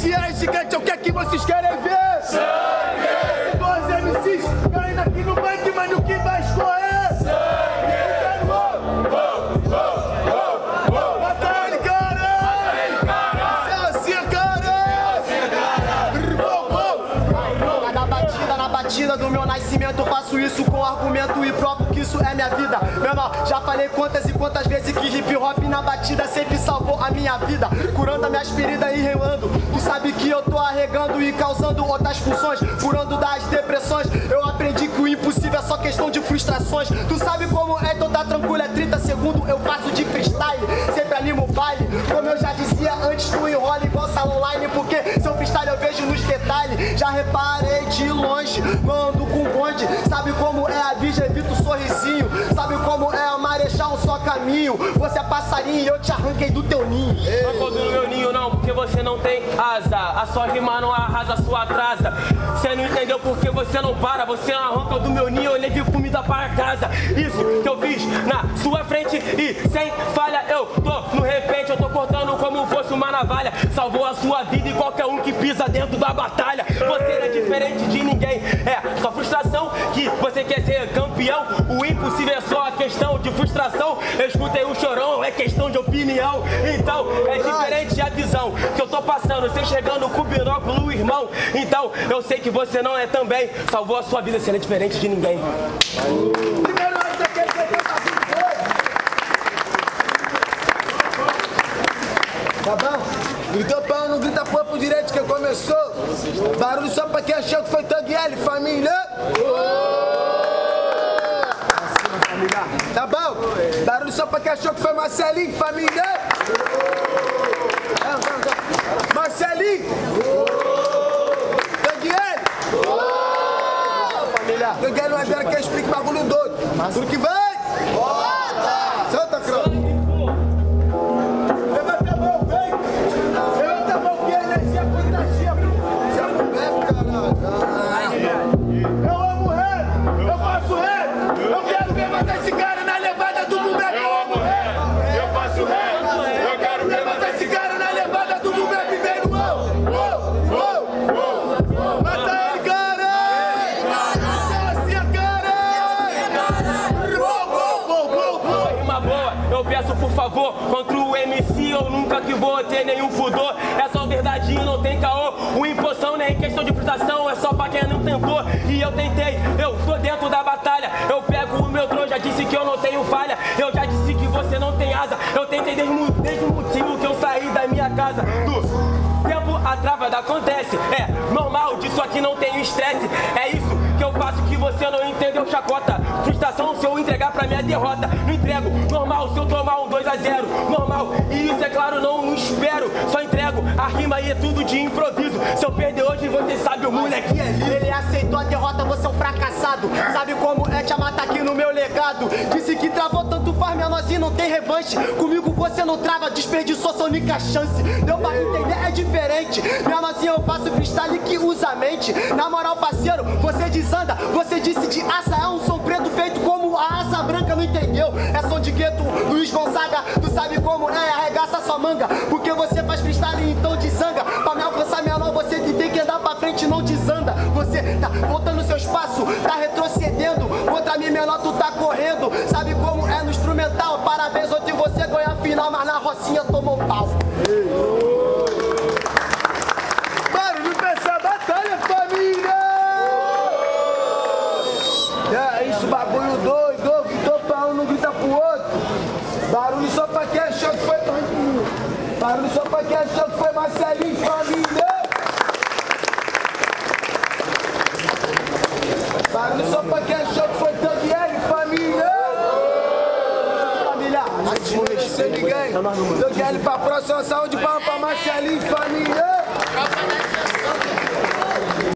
iniciais é gigante, é o que é que vocês querem ver? Sangue! 12 MCs caindo aqui no banco, mano, o que vai escorrer? Sangue! Vou, vou, vou, vou, Mata ele, cara! Mata ele, cara! É assim, cara! Vou! Na batida, na batida do meu nascimento, eu faço isso com argumento e provo que isso é minha vida. Meu irmão, já falei quantas e quantas vezes que hip hop na batida que eu tô arregando e causando outras funções. Curando das depressões. Eu aprendi que o impossível é só questão de frustrações. Tu sabe como é, então tá tranquilo, é 30 segundos. Eu faço de freestyle, sempre animo o baile. Como eu já dizia antes, tu enrola igual salão online. Porque seu freestyle eu vejo nos detalhes. Já reparei de longe, mando com bonde. Sabe como é a virgem, evita o sorrisinho. Caminho. Você é passarinho e eu te arranquei do teu ninho. Não conto no meu ninho não, porque você não tem asa. A sua rima não arrasa, a sua atrasa. Você não entendeu porque você não para. Você arranca do meu ninho, eu levei comida para casa. Isso que eu fiz na sua frente E sem falha eu tô no repente. Eu tô cortando como fosse uma navalha. Salvou a sua vida e qualquer um que pisa dentro da batalha. Você não é diferente de ninguém. É só frustração que você quer ser campeão O impossível é só a questão de frustração Eu escutei o chorão, é questão de opinião Então é diferente a visão que eu tô passando, você chegando com o binóculo, irmão. Então eu sei que você não é também. Salvou a sua vida, você não é diferente de ninguém. Tá bom? Gritou pau, não grita pô pro direito que começou. Barulho só pra quem achou que foi L, família. Barulho só pra quem achou que foi Marcelinho, família. Não. Marcelinho. Thug L. Família. Thug L não é vera que explica bagulho doido. Tudo que vai. Favor, contra o MC eu nunca que vou ter nenhum pudor. É só verdadinho, não tem caô. O impoção nem questão de frustração, é só pra quem não tentou. E eu tentei, eu tô dentro da batalha. Eu pego o meu trono, já disse que eu não tenho falha. Eu já disse que você não tem asa. Eu tentei desde, desde o motivo que eu saí da minha casa. Do tempo a travada acontece. É normal, disso aqui não tem estresse. É isso que eu faço que você não entendeu, chacota. Frustração se eu entregar pra minha derrota. Não entrego, normal se eu tomar um 2 a 0 Normal, e isso é claro, não espero. Só entrego, a rima aí é tudo de improviso. Se eu perder hoje, você sabe, o moleque é liso. Ele aceitou a derrota, você é um fracassado. Sabe como é te matar aqui no meu legado? Disse que travou tanto faz menor e não tem revanche. Comigo você não trava, desperdiçou sua única chance. Deu pra entender, é diferente. Mesmo assim eu faço freestyle que usa a mente. Na moral, parceiro, você desanda. Você disse de aça é um som preto a asa branca, não entendeu? É som de gueto, Luiz Gonzaga. Tu sabe como é, arregaça sua manga. Porque você faz freestyle, então desanga. Pra me alcançar menor, você tem que andar pra frente, não desanda. Você tá voltando seu espaço, tá retrocedendo. Contra mim, menor, tu tá correndo. Sabe como é no instrumental? Parabéns, ontem você ganhou a final, mas na rocinha tomou pau. Barulho pra essa batalha, família! É isso, bagulho doido, gritou pra um, não grita pro outro. Barulho só pra quem achou que foi. Barulho só pra quem achou que foi Marcelinho, família. Barulho só pra quem achou que foi L, família. Família, Você ninguém. Thug L pra próxima, saúde, palma pra Marcelinho, família.